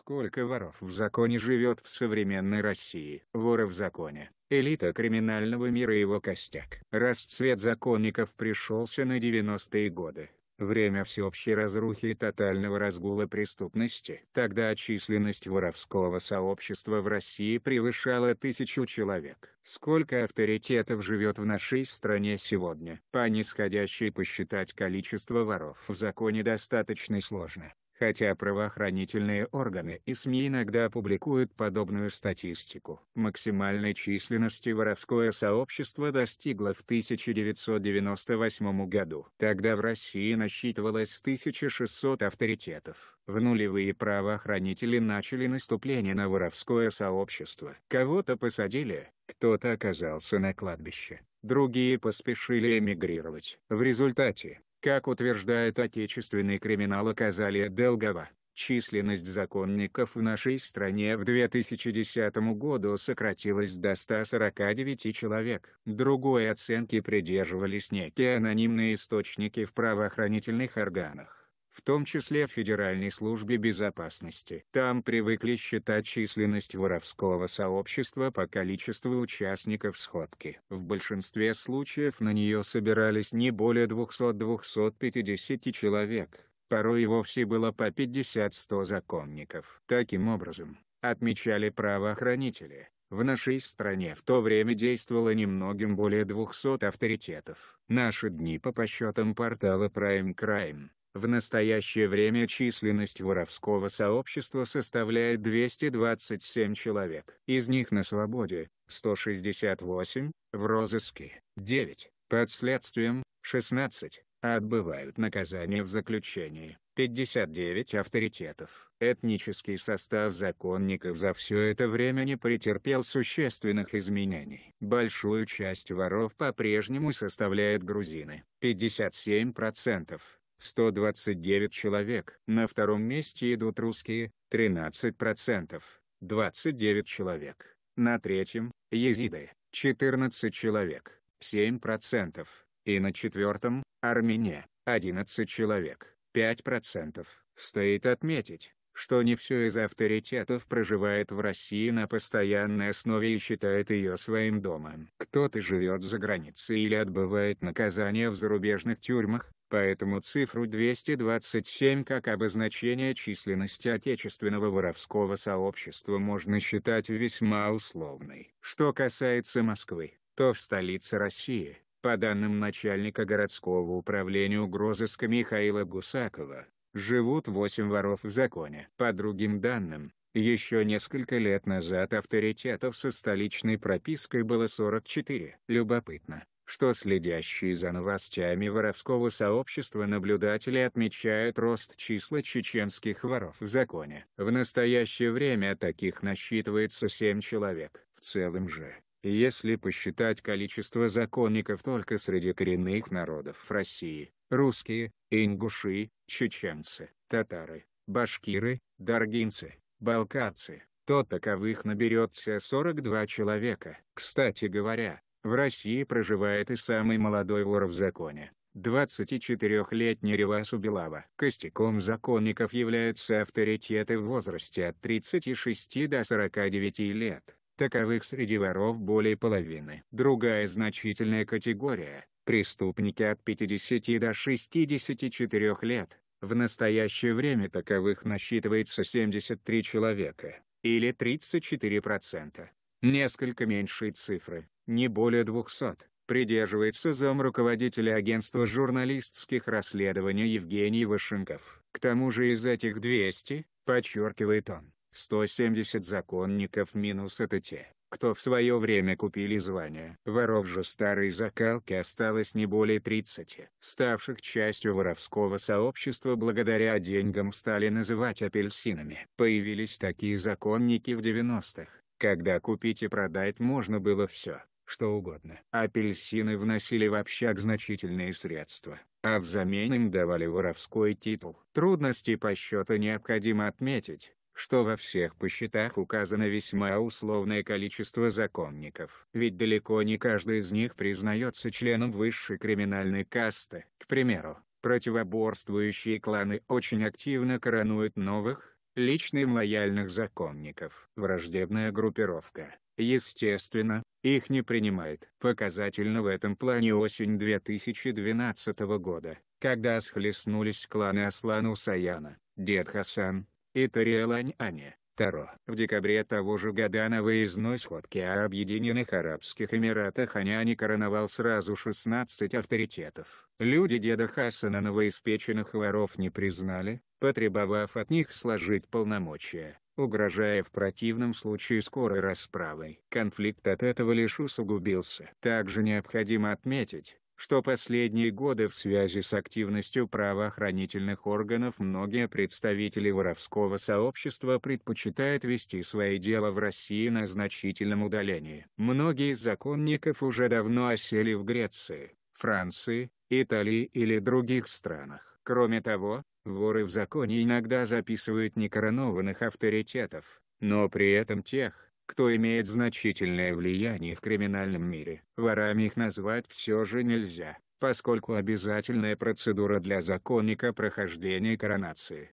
Сколько воров в законе живет в современной России? Воры в законе. Элита криминального мира и его костяк. Расцвет законников пришелся на 90-е годы. Время всеобщей разрухи и тотального разгула преступности. Тогда численность воровского сообщества в России превышала тысячу человек. Сколько авторитетов живет в нашей стране сегодня? По нисходящей посчитать количество воров в законе достаточно сложно хотя правоохранительные органы и СМИ иногда публикуют подобную статистику. Максимальной численности воровское сообщество достигло в 1998 году. Тогда в России насчитывалось 1600 авторитетов. В нулевые правоохранители начали наступление на воровское сообщество. Кого-то посадили, кто-то оказался на кладбище, другие поспешили эмигрировать. В результате, как утверждает отечественный криминолог Азалия Делгова, численность законников в нашей стране в 2010 году сократилась до 149 человек. Другой оценки придерживались некие анонимные источники в правоохранительных органах в том числе в Федеральной службе безопасности. Там привыкли считать численность воровского сообщества по количеству участников сходки. В большинстве случаев на нее собирались не более 200-250 человек, порой и вовсе было по 50-100 законников. Таким образом, отмечали правоохранители, в нашей стране в то время действовало немногим более 200 авторитетов. Наши дни по подсчетам портала Prime Crime, в настоящее время численность воровского сообщества составляет 227 человек. Из них на свободе – 168, в розыске – 9, под следствием – 16, а отбывают наказание в заключении – 59 авторитетов. Этнический состав законников за все это время не претерпел существенных изменений. Большую часть воров по-прежнему составляют грузины – 57%. 129 человек. На втором месте идут русские, 13%, 29 человек. На третьем – езиды, 14 человек, 7%. И на четвертом – Армения, 11 человек, 5%. Стоит отметить, что не все из авторитетов проживает в России на постоянной основе и считает ее своим домом. Кто-то живет за границей или отбывает наказание в зарубежных тюрьмах, поэтому цифру 227 как обозначение численности отечественного воровского сообщества можно считать весьма условной. Что касается Москвы, то в столице России, по данным начальника городского управления угрозыска Михаила Гусакова, живут 8 воров в законе. По другим данным, еще несколько лет назад авторитетов со столичной пропиской было 44. Любопытно, что следящие за новостями воровского сообщества наблюдатели отмечают рост числа чеченских воров в законе. В настоящее время таких насчитывается 7 человек. В целом же, если посчитать количество законников только среди коренных народов России, русские, ингуши, чеченцы, татары, башкиры, даргинцы, балкарцы, то таковых наберется 42 человека. Кстати говоря, в России проживает и самый молодой вор в законе. 24-летний Ревас Убилава. Костяком законников являются авторитеты в возрасте от 36 до 49 лет. Таковых среди воров более половины. Другая значительная категория – преступники от 50 до 64 лет. В настоящее время таковых насчитывается 73 человека, или 34%. Несколько меньшие цифры, не более 200, придерживается зам руководителя агентства журналистских расследований Евгений Вашенков. К тому же из этих 200, подчеркивает он, 170 законников минус это те, кто в свое время купили звание. Воров же старой закалки осталось не более 30, ставших частью воровского сообщества благодаря деньгам стали называть апельсинами. Появились такие законники в 90-х, когда купить и продать можно было все, что угодно. Апельсины вносили в общак значительные средства, а взамен им давали воровской титул. Трудности по счету необходимо отметить, что во всех по счетах указано весьма условное количество законников. Ведь далеко не каждый из них признается членом высшей криминальной касты. К примеру, противоборствующие кланы очень активно коронуют новых, лично лояльных законников. Враждебная группировка, естественно, их не принимает. Показательно в этом плане осень 2012 года, когда схлестнулись кланы Аслана Усаяна, Дед Хасан, и Тариэлань Ани. Таро. В декабре того же года на выездной сходке о Объединенных Арабских Эмиратах Аняни короновал сразу 16 авторитетов. Люди деда Хасана новоиспеченных воров не признали, потребовав от них сложить полномочия, угрожая в противном случае скорой расправой. Конфликт от этого лишь усугубился. Также необходимо отметить, что последние годы в связи с активностью правоохранительных органов многие представители воровского сообщества предпочитают вести свои дела в России на значительном удалении. Многие из законников уже давно осели в Греции, Франции, Италии или других странах. Кроме того, воры в законе иногда записывают некоронованных авторитетов, но при этом тех, кто имеет значительное влияние в криминальном мире. Ворами их назвать все же нельзя, поскольку обязательная процедура для законника прохождения коронации.